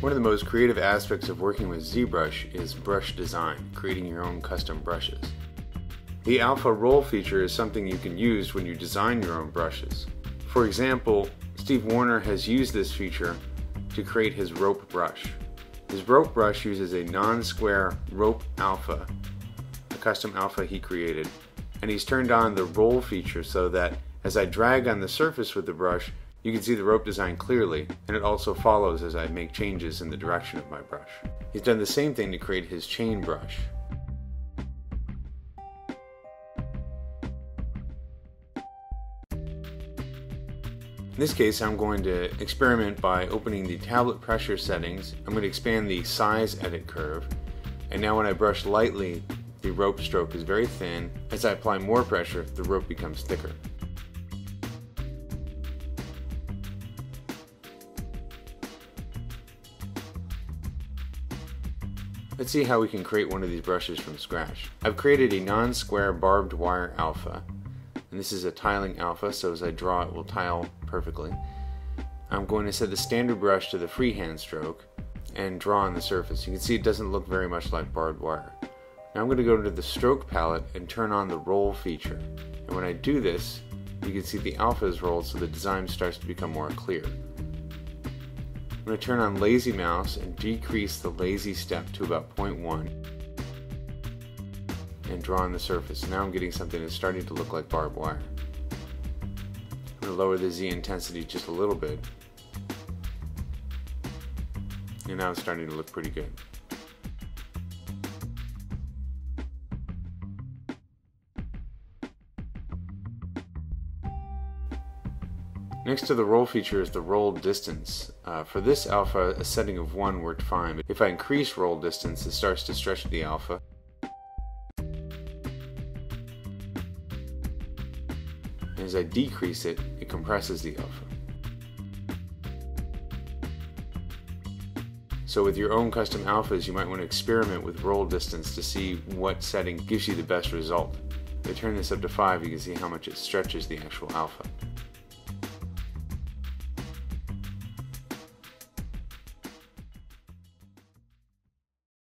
One of the most creative aspects of working with ZBrush is brush design, creating your own custom brushes. The alpha roll feature is something you can use when you design your own brushes. For example, Steve Warner has used this feature to create his rope brush. His rope brush uses a non-square rope alpha, a custom alpha he created, and he's turned on the roll feature so that as I drag on the surface with the brush, you can see the rope design clearly, and it also follows as I make changes in the direction of my brush. He's done the same thing to create his chain brush. In this case, I'm going to experiment by opening the tablet pressure settings. I'm going to expand the size edit curve. And now when I brush lightly, the rope stroke is very thin. As I apply more pressure, the rope becomes thicker. Let's see how we can create one of these brushes from scratch. I've created a non-square barbed wire alpha and this is a tiling alpha so as I draw it will tile perfectly. I'm going to set the standard brush to the freehand stroke and draw on the surface. You can see it doesn't look very much like barbed wire. Now I'm going to go to the stroke palette and turn on the roll feature. And when I do this, you can see the alpha is rolled so the design starts to become more clear. I'm going to turn on lazy mouse and decrease the lazy step to about 0.1 and draw on the surface. Now I'm getting something that's starting to look like barbed wire. I'm going to lower the Z intensity just a little bit. And now it's starting to look pretty good. Next to the roll feature is the roll distance. Uh, for this alpha, a setting of 1 worked fine, but if I increase roll distance, it starts to stretch the alpha. and as I decrease it, it compresses the alpha. So with your own custom alphas, you might want to experiment with roll distance to see what setting gives you the best result. If I turn this up to 5, you can see how much it stretches the actual alpha.